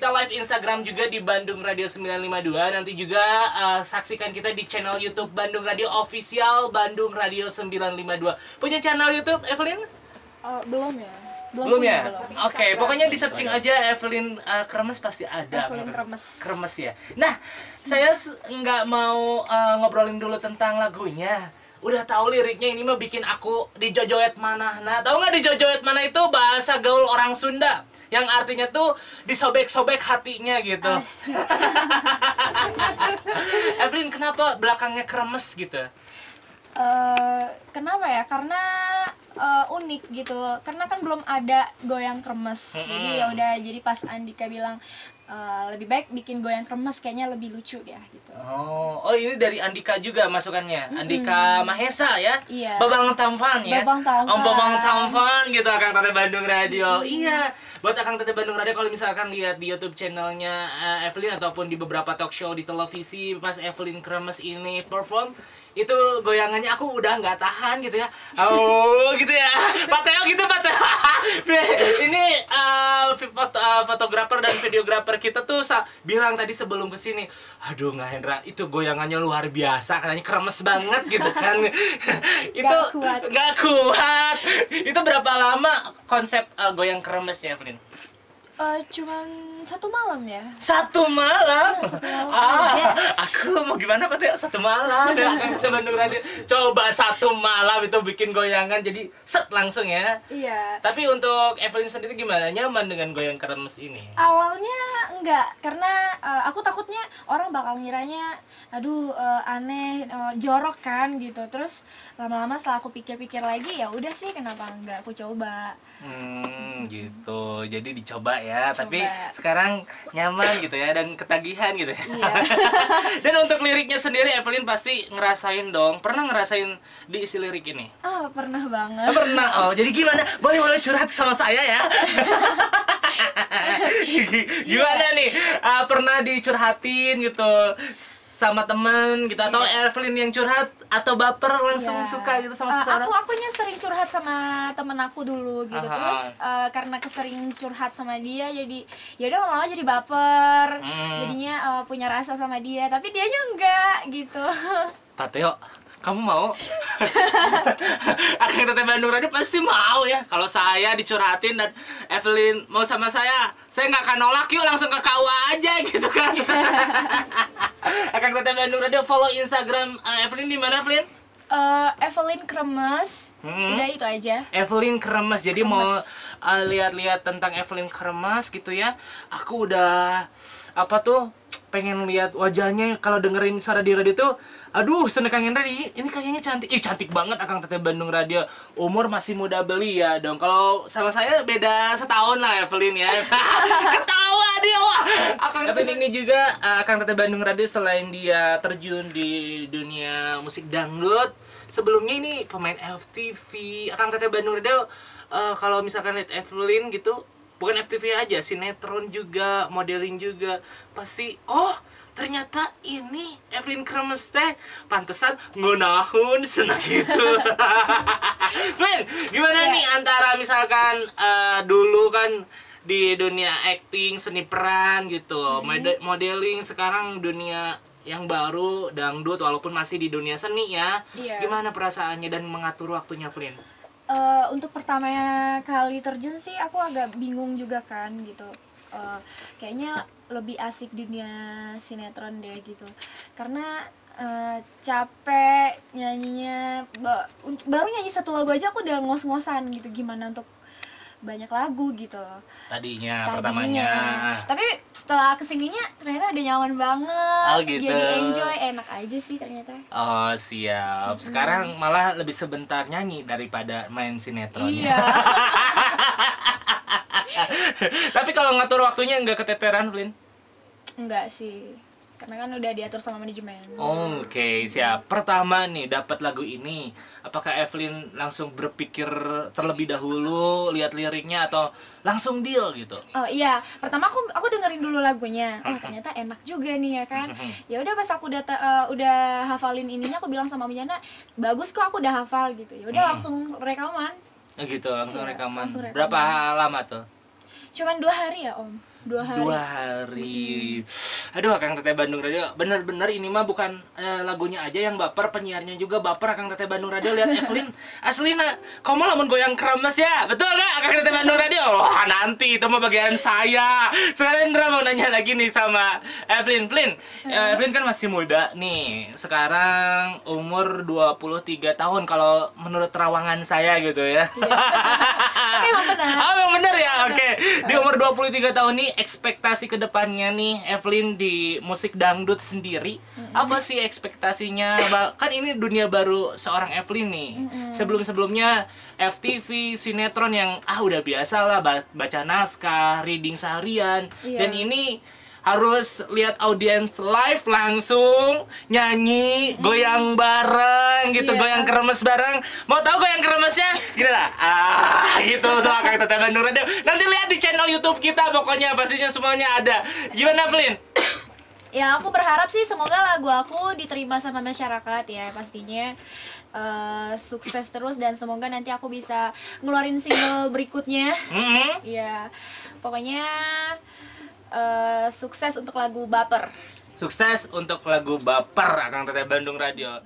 kita live Instagram juga di Bandung Radio 952. Nanti juga uh, saksikan kita di channel YouTube Bandung Radio Official Bandung Radio 952. Punya channel YouTube Evelyn? Uh, belum ya. Belum, punya, ya? belum. Oke, pokoknya di searching aja Evelyn uh, Kremes pasti ada. Evelyn Kremes. Kremes ya. Nah, saya nggak mau uh, ngobrolin dulu tentang lagunya. Udah tahu liriknya ini mah bikin aku dijojoet mana. Nah, tahu nggak dijojoet mana itu bahasa gaul orang Sunda yang artinya tuh disobek-sobek hatinya gitu. Evelyn kenapa belakangnya kremes gitu? Eh, kenapa ya? Karena eh, unik gitu. Karena kan belum ada goyang kremes. Jadi ya udah jadi pas Andika bilang eh, lebih baik bikin goyang kremes kayaknya lebih lucu ya gitu. Oh, oh ini dari Andika juga masukannya. Andika Mahesa ya? Iya. Babang Tampan ya? Babang Tampan. Om Babang Tampan gitu Akang Tete Bandung Radio. Iya. Buat Akang Tete Bandung Radio kalau misalkan lihat di YouTube channelnya eh, Evelyn ataupun di beberapa talk show di televisi pas Evelyn Kremes ini perform itu goyangannya aku udah nggak tahan gitu ya. Oh gitu ya. Pak Teo gitu Pak Teo ini vi- foto, eh, fotografer dan videografer kita tuh sa- bilang tadi sebelum ke sini aduh nggak Hendra itu goyangannya luar biasa katanya kremes banget gitu kan. Itu Nggak kuat. kuat. Itu berapa lama konsep eh, goyang kremesnya Evelyn Eh, cuman satu malam ya. satu malam. satu malam ah, aja. aku mau gimana Pak Teo? Satu malam ya Bandung Radio. Coba satu malam itu bikin goyangan jadi set langsung ya. Iya. Tapi untuk Evelyn sendiri gimana? Nyaman dengan goyang kremes ini? Awalnya enggak, karena eh, aku takutnya orang bakal ngiranya aduh eh, aneh, eh, jorok kan gitu. Terus lama-lama setelah aku pikir-pikir lagi ya udah sih kenapa enggak aku coba. Hmm, gitu. Jadi dicoba ya, tapi Coba. sekarang nyaman gitu ya dan ketagihan gitu ya. Iya. dan untuk liriknya sendiri Evelyn pasti ngerasain dong. Pernah ngerasain di isi lirik ini? Ah, pernah banget. Oh, pernah. Oh, jadi gimana? Boleh boleh curhat sama saya ya. gimana nih? Ah, pernah dicurhatin gitu sama temen gitu atau Evelyn yang curhat atau baper langsung Iya. suka gitu sama Eh, seseorang? aku akunya sering curhat sama temen aku dulu gitu. Aha. Terus eh, karena kesering curhat sama dia jadi ya udah lama-lama jadi baper. Hmm. Jadinya eh, punya rasa sama dia, tapi dianya enggak gitu. Pak Teo, kamu mau? Akhir Teteh Bandung Radio pasti mau ya. Kalau saya dicurhatin dan Evelyn mau sama saya, saya nggak akan nolak yuk langsung ke KUA aja gitu kan. Akan Teteh Bandung Radio follow Instagram eh, Evelyn di mana Evelyn? Eh, Evelyn Kremes, Hmm. udah itu aja. Evelyn Kremes. Jadi Kremes. mau uh, lihat-lihat tentang Evelyn Kremes gitu ya. Aku udah apa tuh pengen lihat wajahnya kalau dengerin suara di radio tuh aduh senekang Hendra ini, ini kayaknya cantik. Ih cantik banget Akang Teteh Bandung Radio. Umur masih muda belia dong. Kalau sama saya beda setahun lah Evelyn ya. Ketawa dia wah. Akang Evelyn ini juga uh, Akang Teteh Bandung Radio selain dia terjun di dunia musik dangdut sebelumnya ini pemain FTV Akang Teteh Bandung Radio uh, kalau misalkan lihat Evelyn gitu bukan FTV aja sinetron juga modeling juga. Pasti oh ternyata ini Evelyn Kremes teh pantesan ngunahun senang gitu. Evelyn gimana Ya. nih antara misalkan uh, dulu kan di dunia acting seni peran gitu mode- modeling sekarang dunia yang baru dangdut walaupun masih di dunia seni ya. Iya. gimana perasaannya dan mengatur waktunya Evelyn Eh, untuk pertama kali terjun sih aku agak bingung juga kan gitu. Eh, kayaknya lebih asik dunia sinetron deh gitu. Karena eh, capek nyanyinya ba- baru nyanyi satu lagu aja aku udah ngos-ngosan gitu gimana untuk banyak lagu gitu tadinya, tadinya. pertamanya tapi setelah ke sininya ternyata udah nyaman banget Oh, gitu. jadi enjoy enak aja sih ternyata Oh siap. Sekarang malah lebih sebentar nyanyi daripada main sinetron. iya Tapi kalau ngatur waktunya nggak keteteran, Flynn? enggak sih karena kan udah diatur sama manajemen Oke, siap. Pertama nih dapat lagu ini, apakah Evelyn langsung berpikir terlebih dahulu lihat liriknya atau langsung deal gitu? Oh iya, pertama aku aku dengerin dulu lagunya. Oh ternyata enak juga nih ya kan. Ya udah pas aku udah ta- eh, udah hafalin ininya, aku bilang sama Mijana, bagus kok aku udah hafal gitu. Ya udah langsung rekaman. Oh, gitu, langsung Iya, rekaman. langsung rekaman. Berapa lama tuh? Cuman dua hari ya om. dua hari dua hari aduh Kang Teteh Bandung Radio. Bener-bener ini mah bukan eh, lagunya aja yang baper penyiarnya juga baper Kang Teteh Bandung Radio. Lihat Evelyn. Aslina kamu lamun goyang kremes ya? Betul nggak Kang Teteh Bandung Radio? Wah nanti itu mah bagian saya. Sekarang Indra mau nanya lagi nih sama Evelyn. Evelyn eh, Evelyn kan masih muda nih. Sekarang umur 23 tahun kalau menurut terawangan saya gitu ya. Tapi emang benar Oh, yang bener ya. Oke. Di umur 23 tahun nih ekspektasi ke depannya nih Evelyn di musik dangdut sendiri. Apa sih ekspektasinya? Kan ini dunia baru seorang Evelyn nih. Sebelum-sebelumnya FTV, sinetron yang ah udah biasa lah ba- baca naskah, reading seharian. Iya. Dan ini harus lihat audiens live langsung nyanyi goyang bareng gitu Iya. goyang kremes bareng. Mau tahu goyang kremesnya gini lah. Ah gitu. Kakak teteh Bandung Radio. Nanti lihat di channel YouTube kita pokoknya pastinya semuanya ada. Gimana Flynn? Ya aku berharap sih semoga lagu aku diterima sama masyarakat ya pastinya. Eh, sukses terus dan semoga nanti aku bisa ngeluarin single berikutnya. Mhm. ya pokoknya eh, sukses untuk lagu baper. Sukses untuk lagu baper Akang Teteh Bandung Radio